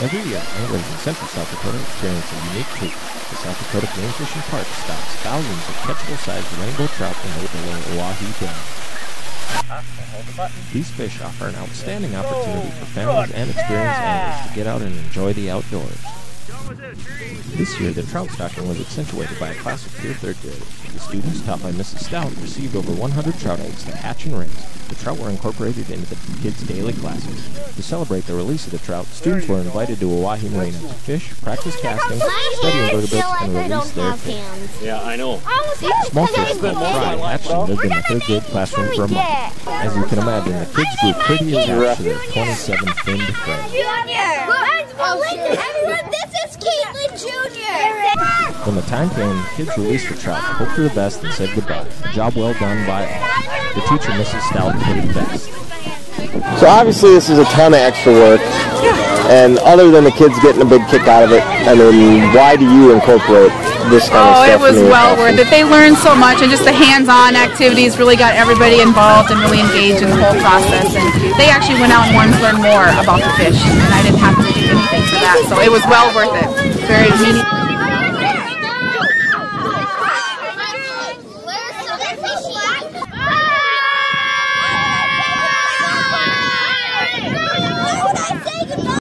Every year, anglers in central South Dakota experience a unique treat. The South Dakota Game Fish and Parks stocks thousands of catchable-sized rainbow trout in the below Oahe Dam. These fish offer an outstanding opportunity for families and experienced anglers to get out and enjoy the outdoors. This year, the trout stocking was accentuated by a class of Pierre third grade. The students, taught by Mrs. Stout, received over 100 trout eggs to hatch and raise. The trout were incorporated into the kids' daily classes. To celebrate the release of the trout, students were invited to Oahe Marina to fish, practice casting, study invertebrates, and release their fish. Yeah, I know. Small fish called fry hatched and lived in the third grade classroom for a month. As you can imagine, the kids grew pretty attached to their 27 finned friends. Everyone, this is Caitlin Jr. When the time came, the kids released the trout, hoped for the best, and said goodbye. A Job well done by all. The teacher, Mrs. Stout, put it best. So obviously this is a ton of extra work, and other than the kids getting a big kick out of it, I mean, why do you incorporate this kind of Oh, stuff? it was into your well classes? worth it. They learned so much, and just the hands-on activities really got everybody involved and really engaged in the whole process. And they actually went out and wanted to learn more about the fish, and I didn't have to do anything for that. So it was well worth it. Very meaningful.